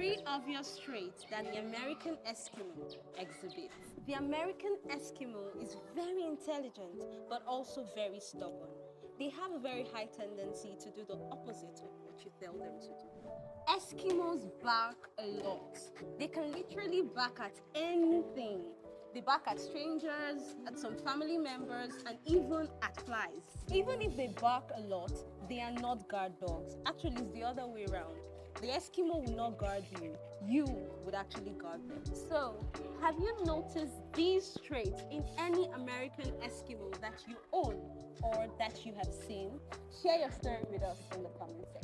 three obvious traits that the American Eskimo exhibits. The American Eskimo is very intelligent, but also very stubborn. They have a very high tendency to do the opposite of what you tell them to do. Eskimos bark a lot. They can literally bark at anything. They bark at strangers, at some family members, and even at flies. Even if they bark a lot, they are not guard dogs. Actually, it's the other way around. The Eskimo will not guard you, you would actually guard them. So, have you noticed these traits in any American Eskimo that you own or that you have seen? Share your story with us in the comment section.